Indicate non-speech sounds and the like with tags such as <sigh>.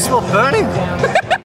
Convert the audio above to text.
smell burning. <laughs>